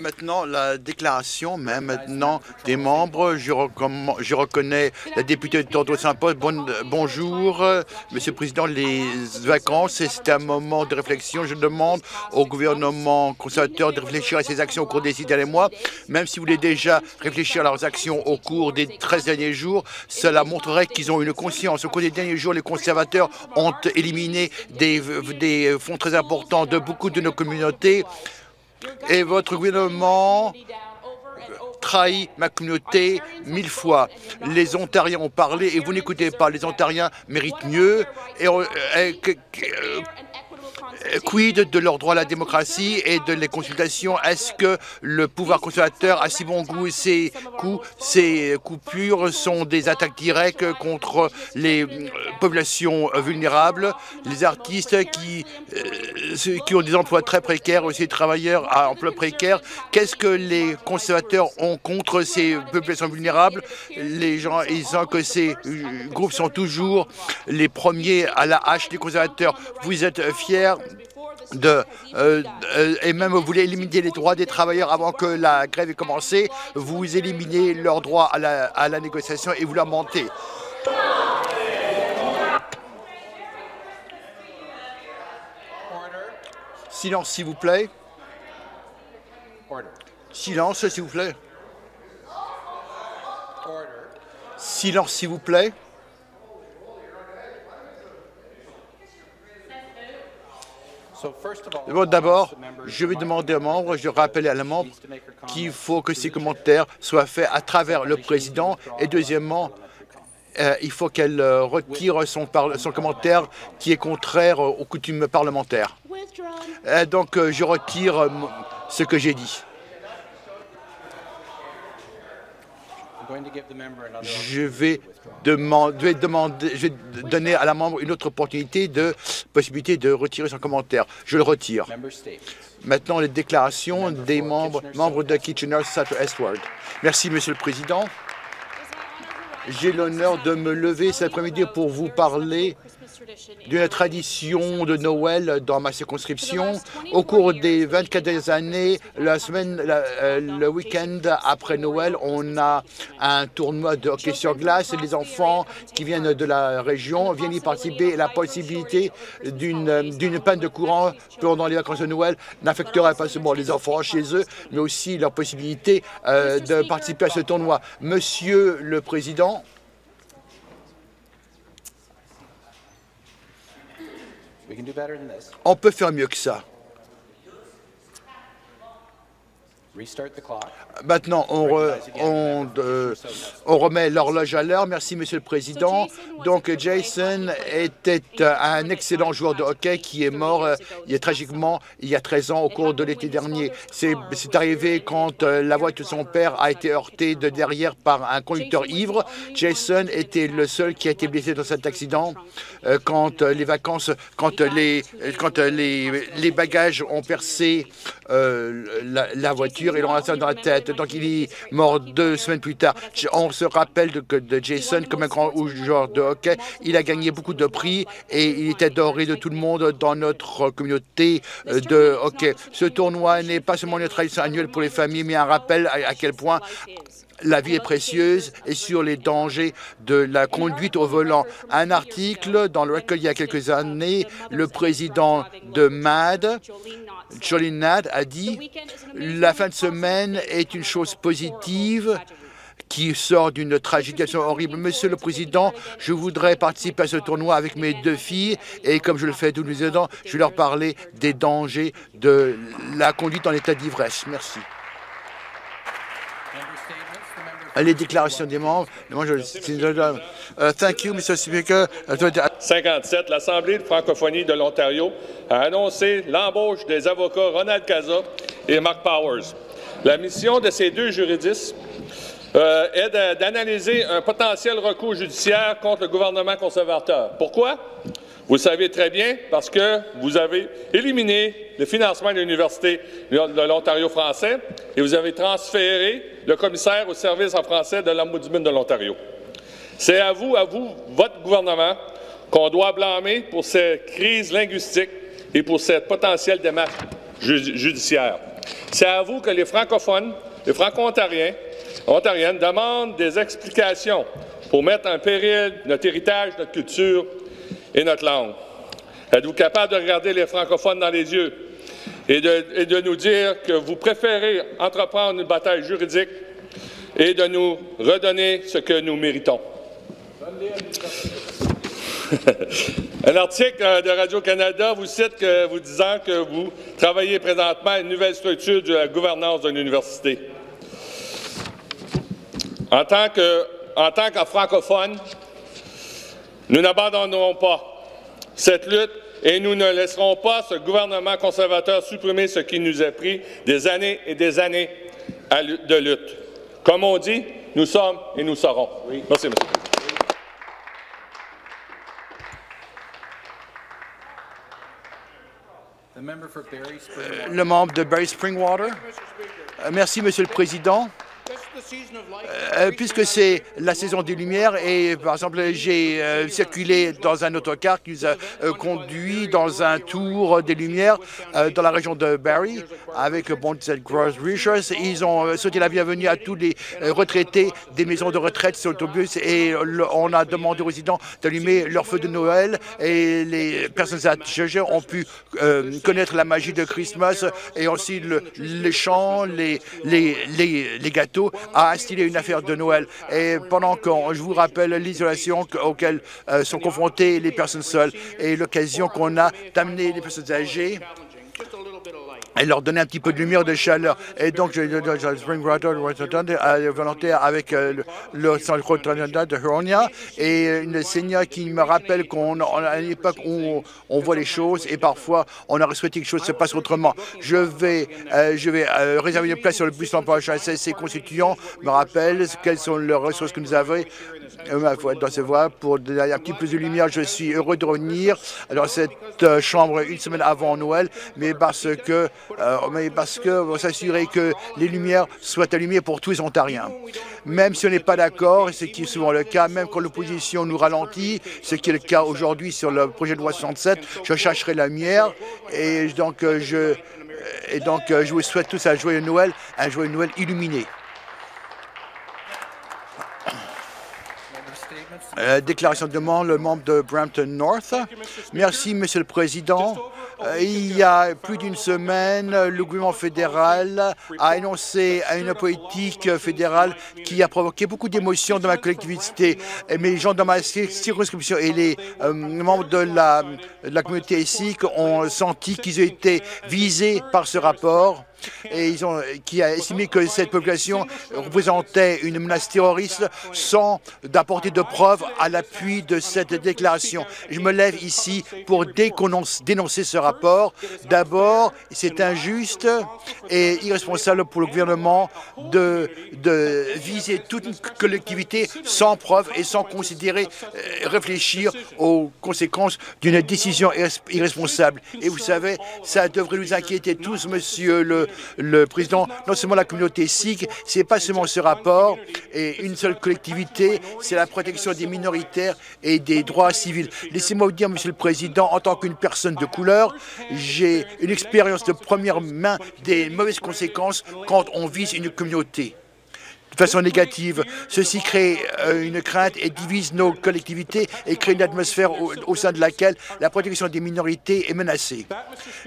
Maintenant, la déclaration, mais maintenant des membres. Je, je reconnais la députée de Toronto Saint-Paul. Bon- bonjour, Monsieur le Président. Les vacances, c'est un moment de réflexion. Je demande au gouvernement conservateur de réfléchir à ses actions au cours des six derniers mois. Même si vous voulez déjà réfléchir à leurs actions au cours des 13 derniers jours, cela montrerait qu'ils ont une conscience. Au cours des derniers jours, les conservateurs ont éliminé des, des fonds très importants de beaucoup de nos communautés. Et votre gouvernement trahit ma communauté mille fois. Les Ontariens ont parlé et vous n'écoutez pas. Les Ontariens méritent mieux. Que- euh, quid de leur droit à la démocratie et de les consultations? Est-ce que le pouvoir conservateur a si bon goût Ces coups, ces coupures sont des attaques directes contre les euh, populations vulnérables, les artistes qui, euh, qui ont des emplois très précaires, aussi des travailleurs à emploi précaire. Qu'est-ce que les conservateurs ont contre ces populations vulnérables? Les gens, ils disent que ces euh, groupes sont toujours les premiers à la hache des conservateurs. Vous êtes fiers de, euh, euh, et même vous voulez éliminer les droits des travailleurs avant que la grève ait commencé, vous éliminez leurs droits à la, la négociation et vous leur mentez. Silence, s'il vous plaît. Silence, s'il vous plaît. Silence, s'il vous plaît. Bon, D'abord, je vais demander aux membres, je rappelle à la membre qu'il comments faut que ces through the commentaires soient faits à travers le président. Et deuxièmement, euh, il faut qu'elle euh, retire son, par- son commentaire qui est contraire aux coutumes parlementaires. Euh, donc, euh, je retire euh, ce que j'ai dit. Je vais, demander, demander, je vais donner à la membre une autre opportunité de possibilité de retirer son commentaire. Je le retire. Maintenant, les déclarations des membres, membres de Kitchener South-Westward. Merci, Monsieur le Président. J'ai l'honneur de me lever cet après-midi pour vous parler d'une tradition de Noël dans ma circonscription. Au cours des 24 dernières années, la semaine, euh, le week-end après Noël, on a un tournoi de hockey sur glace. Les enfants qui viennent de la région viennent y participer. La possibilité d'une panne de courant pendant les vacances de Noël n'affecterait pas seulement les enfants chez eux, mais aussi leur possibilité euh, de participer à ce tournoi. Monsieur le Président, on peut faire mieux que ça. Maintenant, on, re- on, euh, on remet l'horloge à l'heure. Merci, Monsieur le Président. Donc, Jason était euh, un excellent joueur de hockey qui est mort euh, il a tragiquement il y a 13 ans au cours de l'été dernier. C'est c'est arrivé quand euh, la voiture de son père a été heurtée de derrière par un conducteur ivre. Jason était le seul qui a été blessé dans cet accident. euh, quand euh, les vacances, quand euh, les, quand euh, les, les bagages ont percé euh, la, la voiture et l'ont lancé dans la tête. Donc il est mort deux semaines plus tard. On se rappelle de, Jason comme un grand joueur de hockey. Il a gagné beaucoup de prix et il était adoré de tout le monde dans notre communauté euh, de hockey. Ce tournoi n'est pas seulement une tradition annuelle pour les familles, mais un rappel à, à quel point la vie est précieuse et sur les dangers de la conduite au volant. Un article dans le recueil il y a quelques années, le président de MAD, Jolene Nad, a dit La fin de semaine est une chose positive qui sort d'une tragédie horrible. Monsieur le Président, je voudrais participer à ce tournoi avec mes deux filles et comme je le fais tous les ans, je vais leur parler des dangers de la conduite en état d'ivresse. Merci. Les déclarations des membres. Moi, je, Uh, thank you, Mr. Speaker. Uh, 57, l'Assemblée de francophonie de l'Ontario a annoncé l'embauche des avocats Ronald Caza et Mark Powers. La mission de ces deux juridices euh, est d'analyser un potentiel recours judiciaire contre le gouvernement conservateur. Pourquoi? Vous le savez très bien, parce que vous avez éliminé le financement de l'Université de l'Ontario français et vous avez transféré le commissaire au service en français de l'Ombudsman de l'Ontario. C'est à vous, à vous, votre gouvernement, qu'on doit blâmer pour cette crise linguistique et pour cette potentielle démarche ju- judiciaire. C'est à vous que les francophones, les franco-ontariens, ontariennes demandent des explications pour mettre en péril notre héritage, notre culture et notre langue. Êtes-vous capable de regarder les francophones dans les yeux et de, nous dire que vous préférez entreprendre une bataille juridique et de nous redonner ce que nous méritons? Un article euh, de Radio-Canada vous cite que, vous disant que vous travaillez présentement à une nouvelle structure de la gouvernance d'une université. En tant que, en tant nous n'abandonnerons pas cette lutte et nous ne laisserons pas ce gouvernement conservateur supprimer ce qui nous a pris des années et des années de lutte. Comme on dit, nous sommes et nous serons. Merci, M. le Président. Springwater. Le membre de Barry Springwater. Euh, Merci, Monsieur le Président. Euh, puisque c'est la saison des Lumières et par exemple j'ai euh, circulé dans un autocar qui nous a euh, conduit dans un tour des Lumières euh, dans la région de Barrie avec Bonds Gross Research. Ils ont souhaité la bienvenue à tous les retraités des maisons de retraite sur l'autobus et on a demandé aux résidents d'allumer leur feu de Noël et les personnes âgées ont pu connaître la magie de Christmas et aussi le- les chants, les, les, les gâteaux à instiller une affaire de Noël. Et pendant que je vous rappelle l'isolation que- auquel euh, sont confrontées les personnes seules et l'occasion qu'on a d'amener les personnes âgées et leur donner un petit peu de lumière, de chaleur. Et donc, je, je, je Springwater, Washington, euh, volontaire avec euh, le, le centre de Huronia et une seigneur qui me rappelle qu'on on- à une époque où on, voit les choses et parfois on aurait souhaité que les choses se passent autrement. Je vais, euh, je vais euh, réserver une place sur le bus prochain. Ces ces constituants me rappellent quelles sont les ressources que nous avons foi, dans ce voie pour un petit peu de lumière. Je suis heureux de revenir dans cette euh, chambre une semaine avant Noël, mais parce que, euh, mais parce que on s'assurer que les lumières soient allumées pour tous les Ontariens. Même si on n'est pas d'accord, ce qui est souvent le cas, même quand l'opposition nous ralentit, ce qui est le cas aujourd'hui sur le projet de loi 67, je chercherai la lumière et donc euh, je et donc euh, je vous souhaite tous un joyeux Noël, un joyeux Noël illuminé. Euh, déclaration de demande, le membre de Brampton North. Merci, Monsieur le Président. Euh, il y a plus d'une semaine, le gouvernement fédéral a énoncé une politique fédérale qui a provoqué beaucoup d'émotions dans ma collectivité. Et mes gens dans ma cir- circonscription et les euh, membres de la, de la communauté ici ont senti qu'ils ont été visés par ce rapport et ils ont, qui a estimé que cette population représentait une menace terroriste sans d'apporter de preuves à l'appui de cette déclaration. Je me lève ici pour dénoncer ce rapport. D'abord, c'est injuste et irresponsable pour le gouvernement de, de viser toute une collectivité sans preuve et sans considérer, euh, réfléchir aux conséquences d'une décision irres- irresponsable. Et vous savez, ça devrait nous inquiéter tous, monsieur le, le président, non seulement la communauté sikh, c'est pas seulement ce rapport et une seule collectivité, c'est la protection des minoritaires et des droits civils. Laissez-moi vous dire, monsieur le président, en tant qu'une personne de couleur, j'ai une expérience de première main des mauvaises conséquences quand on vise une communauté de façon négative. Ceci crée euh, une crainte et divise nos collectivités et crée une atmosphère au, sein de laquelle la protection des minorités est menacée.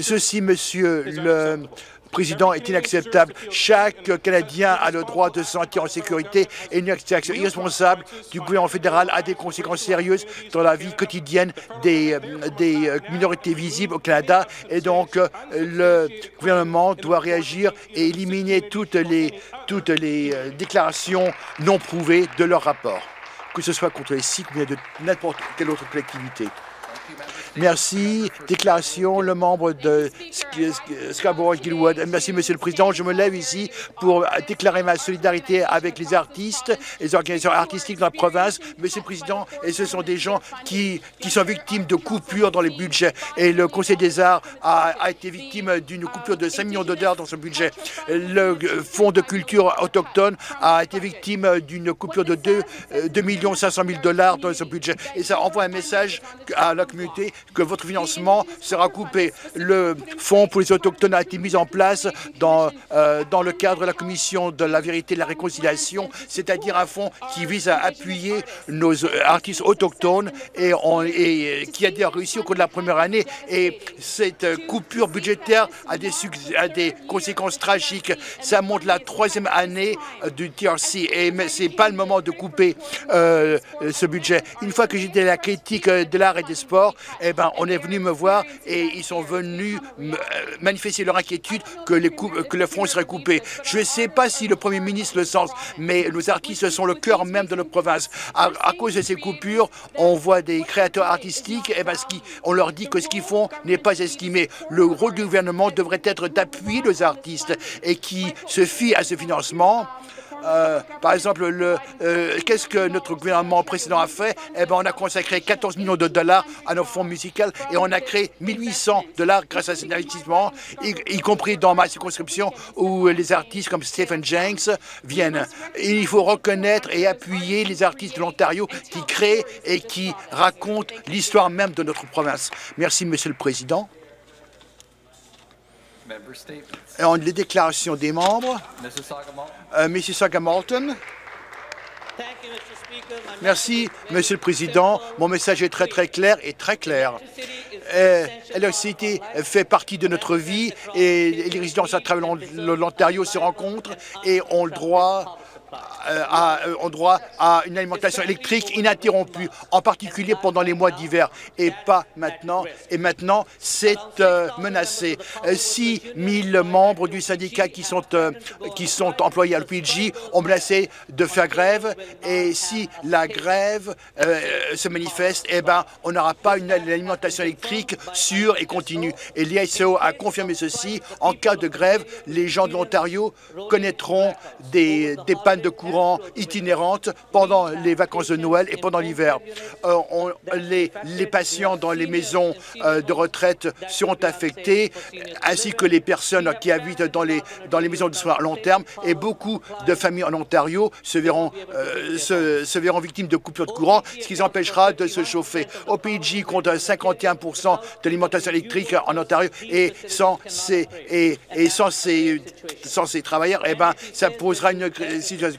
Ceci, monsieur le Président, est inacceptable. Chaque Canadien a le droit de se sentir en sécurité et une action irresponsable du gouvernement fédéral a des conséquences sérieuses dans la vie quotidienne des, euh, des euh, minorités visibles au Canada. Et donc, euh, le gouvernement doit réagir et éliminer toutes les, toutes les déclarations non prouvées de leur rapport, que ce soit contre les bien de n'importe quelle autre collectivité. Merci. Déclaration, le membre de Scarborough-Gilwood. Merci, Monsieur le Président. Je me lève ici pour déclarer ma solidarité avec les artistes et les organisations artistiques dans la province. Monsieur le Président, et ce sont des gens qui, qui sont victimes de coupures dans les budgets. Et le Conseil des arts a, été victime d'une coupure de 5 millions de dollars dans son budget. Le Fonds de culture autochtone a été victime d'une coupure de 2, euh, 2 millions 500 000 dollars dans son budget. Et ça envoie un message à la communauté que votre financement sera coupé. Le Fonds pour les autochtones a été mis en place dans, euh, dans le cadre de la commission de la vérité et de la réconciliation, c'est-à-dire un fonds qui vise à appuyer nos artistes autochtones et, et qui a déjà réussi au cours de la première année. Et cette coupure budgétaire a des, a des conséquences tragiques. Ça montre la troisième année du TRC et c'est pas le moment de couper euh, ce budget. Une fois que j'étais la critique de l'art et des sports, eh ben, on est venu me voir et ils sont venus euh, manifester leur inquiétude que, le front serait coupé. Je ne sais pas si le Premier ministre le sent, mais nos artistes sont le cœur même de notre province. À, cause de ces coupures, on voit des créateurs artistiques, et eh ben, on leur dit que ce qu'ils font n'est pas estimé. Le rôle du gouvernement devrait être d'appuyer les artistes et qui se fient à ce financement euh, par exemple, euh, qu'est-ce que notre gouvernement précédent a fait? Eh ben, on a consacré 14 millions de dollars à nos fonds musicaux et on a créé 1800 dollars grâce à cet investissement, y, compris dans ma circonscription où les artistes comme Stephen Jenks viennent. il faut reconnaître et appuyer les artistes de l'Ontario qui créent et qui racontent l'histoire même de notre province. Merci, Monsieur le Président. Les déclarations des membres. Mrs. Malton. Merci, Monsieur le Président. Mon message est très très clair et très clair. City fait partie de notre vie et les résidents à travers l'Ontario se rencontrent et ont le droit euh, euh, ont droit à une alimentation électrique ininterrompue, en particulier pendant les mois d'hiver, et pas maintenant. Et maintenant, c'est euh, menacé. 6 000 membres du syndicat qui sont, qui sont employés à l'PG ont menacé de faire grève, et si la grève se manifeste, eh ben, on n'aura pas une alimentation électrique sûre et continue. Et l'ISO a confirmé ceci. En cas de grève, les gens de l'Ontario connaîtront des, des pannes de courant itinérantes pendant les vacances de Noël et pendant l'hiver. Euh, les, patients dans les maisons euh, de retraite seront affectés, ainsi que les personnes qui habitent dans les, dans les maisons de soins à long terme. Et beaucoup de familles en Ontario se verront, euh, se, verront victimes de coupures de courant, ce qui les empêchera de se chauffer. OPG compte 51 de l'alimentation électrique en Ontario et sans ces, et, et sans ces, sans ces travailleurs, eh ben, ça posera une situation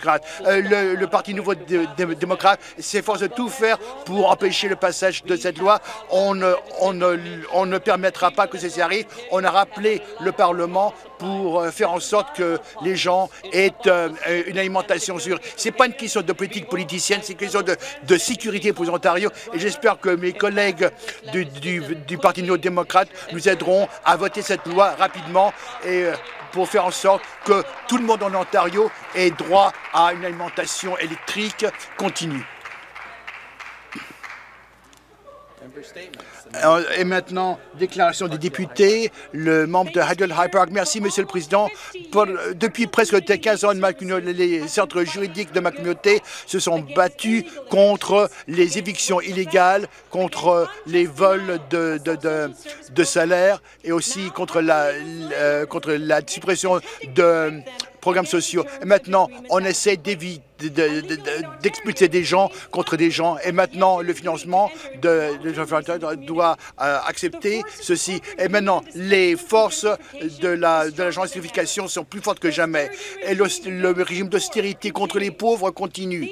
euh, le, Parti Nouveau Démocrate s'efforce de tout faire pour empêcher le passage de cette loi. On ne, on ne, on ne permettra pas que ceci arrive. On a rappelé le Parlement pour euh, faire en sorte que les gens aient euh, une alimentation sûre. Ce n'est pas une question de politique politicienne, c'est une question de, sécurité pour les Ontario. Et j'espère que mes collègues du, Parti Nouveau Démocrate nous aideront à voter cette loi rapidement pour faire en sorte que tout le monde en Ontario ait droit à une alimentation électrique continue. Et maintenant, déclaration des députés, le membre de Hydel High Park. Merci, Monsieur le Président. depuis presque 15 ans, les centres juridiques de ma communauté se sont battus contre les évictions illégales, contre les vols de, de, de, salaire et aussi contre la, euh, contre la suppression de programmes sociaux. Et maintenant, on essaie d'éviter d'expulser des gens contre des gens. Et maintenant, le financement de, de doit euh, accepter ceci. Et maintenant, les forces de la, de sont plus fortes que jamais. Et le, le régime d'austérité contre les pauvres continue.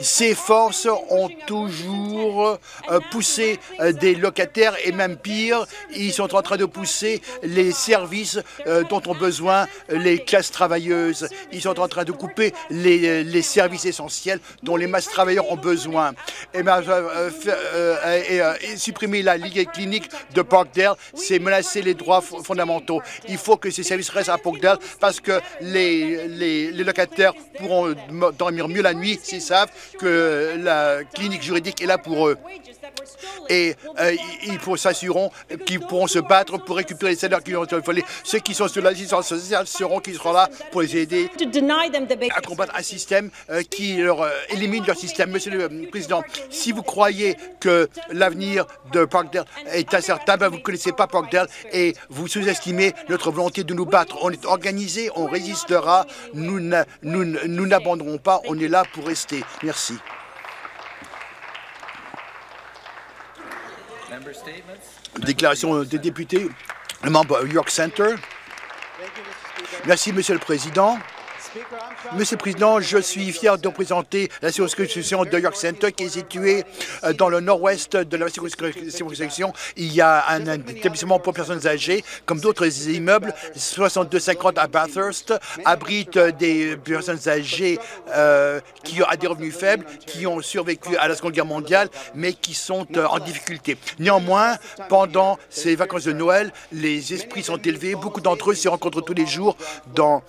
Ces forces ont toujours euh, poussé euh, des locataires et même pire, ils sont en train de pousser les services dont ont besoin les classes travailleuses. Ils sont en train de couper les, les services services essentiels dont les masses travailleurs ont besoin. Et, euh, euh, et, supprimer la ligue clinique de Parkdale, c'est menacer les droits fondamentaux. Il faut que ces services restent à Parkdale parce que les, les, les locataires pourront dormir mieux la nuit s'ils savent que la clinique juridique est là pour eux et euh, il faut s'assurer qu'ils pourront se battre pour récupérer les salaires qui ont été volés. Ceux qui sont sur l'assistance sociale seront qui seront là pour les aider à combattre un système euh, qui leur euh, élimine leur système. Monsieur le Président, si vous croyez que l'avenir de Parkdale est incertain, ben vous ne connaissez pas Parkdale et vous sous-estimez notre volonté de nous battre. On est organisé, on résistera, nous n'abandonnerons pas, on est là pour rester. Merci. Déclaration des députés. membre York Center. Merci, Monsieur le Président. Monsieur le Président, je suis fier de représenter la circonscription de York Center qui est située euh, dans le nord-ouest de la circonscription. Il y a un établissement pour personnes âgées, comme d'autres immeubles. 6250 à Bathurst abrite des personnes âgées euh, qui ont des revenus faibles, qui ont survécu à la Seconde Guerre mondiale, mais qui sont euh, en difficulté. Néanmoins, pendant ces vacances de Noël, les esprits sont élevés. Beaucoup d'entre eux se rencontrent tous les jours dans,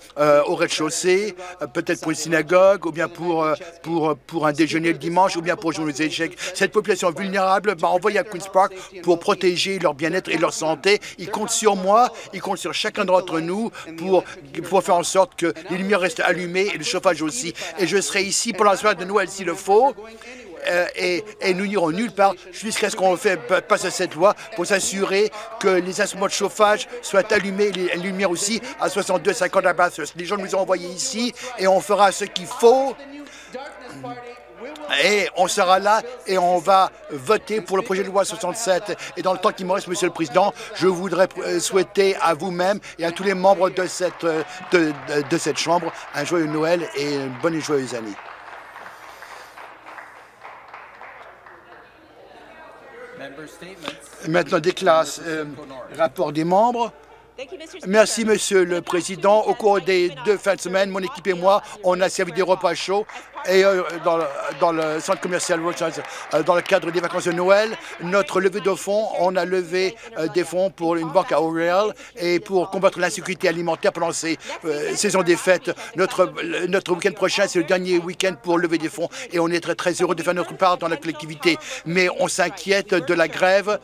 au rez-de-chaussée euh, peut-être pour une synagogue, ou bien pour, euh, pour, pour un déjeuner le dimanche, ou bien pour jouer aux échecs. Cette population vulnérable m'a envoyé à Queen's Park pour protéger leur bien-être et leur santé. Ils comptent sur moi, ils comptent sur chacun d'entre nous pour, pour faire en sorte que les lumières restent allumées et le chauffage aussi. Et je serai ici pour la soirée de Noël s'il le faut. Euh, et, nous n'irons nulle part jusqu'à ce qu'on fait passer cette loi pour s'assurer que les instruments de chauffage soient allumés, les lumières aussi, à 62, 50 à Bathurst. Les gens nous ont envoyés ici et on fera ce qu'il faut. Et on sera là et on va voter pour le projet de loi 67. Et dans le temps qui me reste, Monsieur le Président, je voudrais euh, souhaiter à vous-même et à tous les membres de cette, euh, de, de cette Chambre un joyeux Noël et une bonne et joyeuse année. Maintenant, des classes, euh, rapport des membres. Merci, Monsieur le Président. Au cours des deux fins de semaine, mon équipe et moi, on a servi des repas chauds et euh, dans, le centre commercial euh, dans le cadre des vacances de Noël, notre levée de fonds, on a levé euh, des fonds pour une banque à Oriel et pour combattre l'insécurité alimentaire pendant ces saisons des fêtes. Notre, notre week-end prochain, c'est le dernier week-end pour lever des fonds et on est très, très heureux de faire notre part dans la collectivité. Mais on s'inquiète de la grève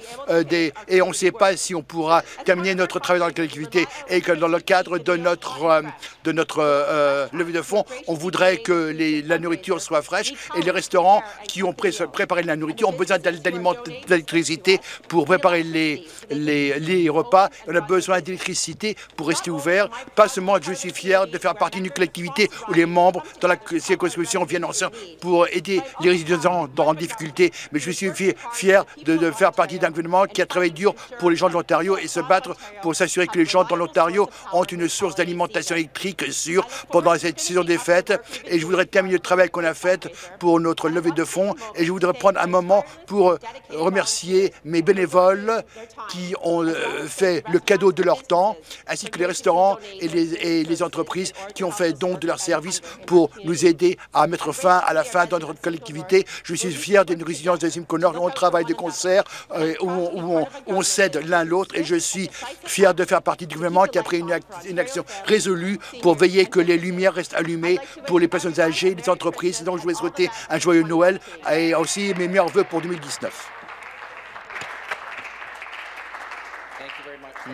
des, et on ne sait pas si on pourra terminer notre travail dans la collectivité et dans le cadre de notre, de notre levée de fonds, on voudrait que les, la nourriture soit fraîche et les restaurants qui ont préparé la nourriture ont besoin d'aliments, d'électricité pour préparer les, les, repas. On a besoin d'électricité pour rester ouvert. Pas seulement je suis fier de faire partie d'une collectivité où les membres dans la circonscription viennent ensemble pour aider les résidents en difficulté, mais je suis fier de, de faire partie d'un gouvernement qui a travaillé dur pour les gens de l'Ontario et se battre pour s'assurer que les gens dans l'Ontario ont une source d'alimentation électrique sûre pendant cette saison des fêtes. Et je voudrais terminer le travail qu'on a fait pour notre levée de fonds. Et je voudrais prendre un moment pour euh, remercier mes bénévoles qui ont euh, fait le cadeau de leur temps, ainsi que les restaurants et les, les entreprises qui ont fait don de leurs services pour nous aider à mettre fin à la fin dans notre collectivité. Je suis fier d'une résidence de Simconor où on travaille de concert, euh, où, on, on, s'aide l'un l'autre et je suis fier de faire partie du gouvernement qui a pris une, une action résolue pour veiller que les lumières restent allumées pour les personnes âgées, les entreprises donc, je voulais souhaiter un joyeux Noël et aussi mes meilleurs voeux pour 2019.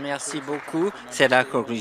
Merci beaucoup. C'est la conclusion.